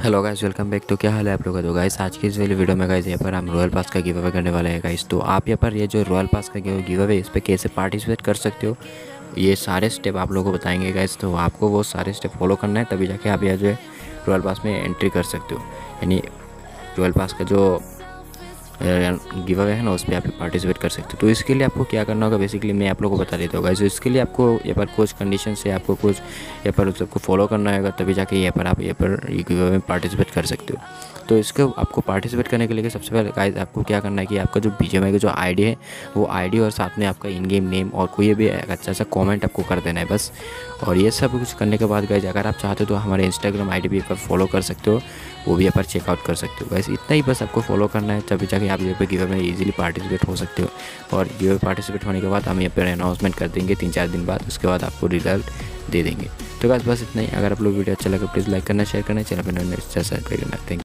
Hello guys welcome back तो क्या हाल है आप लोगों का? तो गाइस आज की इस वाली वीडियो में गाइस यहाँ पर हम रॉयल पास का गिव अवे करने वाले हैं गाइस तो आप यहाँ पर ये जो रॉयल पास का गिव अवे इस पर कैसे पार्टिसिपेट कर सकते हो? ये सारे स्टेप आप लोगों को बताएँगे गाइस तो आपको वो सारे स्टेप फॉलो करना है, तभी जाके आप यह जो है रॉयल पास में एंट्री कर सकते हो। यानी रॉयल पास का जो गिव अवे है ना उस पर आप पार्टिसिपेट कर सकते हो। तो इसके लिए आपको क्या करना होगा? बेसिकली मैं आप लोगों को बता देता हूँ तो इसके लिए आपको यहाँ पर कुछ कंडीशन से आपको कुछ यहाँ पर सबको फॉलो करना होगा, तभी जाके यहाँ पर आप यहाँ पर गिव अवे में पार्टिसिपेट कर सकते हो। तो इसको आपको पार्टिसिपेट करने के लिए सबसे पहले गाइस आपको क्या करना है कि आपका जो बी का जो आईडी है, वो आईडी और साथ में आपका इन गेम नेम और कोई भी अच्छा सा कॉमेंट आपको कर देना है, बस। और ये सब कुछ करने के बाद गाइज़ अगर आप चाहते हो तो हमारे इंस्टाग्राम आई भी पर फॉलो कर सकते हो, वो भी यहाँ पर चेकआउट कर सकते हो वैसे इतना ही बस आपको फॉलो करना है, तभी जाके आप यहाँ पे गिवे में इजीली पार्टिसिपेट हो सकते हो। और गिवे पार्टिसिपेट होने के बाद हम यहाँ पर अनाउंसमेंट कर देंगे, तीन चार दिन बाद, उसके बाद आपको रिज़ल्ट दे देंगे। तो बस बस इतना ही। अगर आप लोग वीडियो अच्छा लगा प्लीज़ लाइक करना शेयर करना, चैनल पर सब्सक्राइब करना। थैंक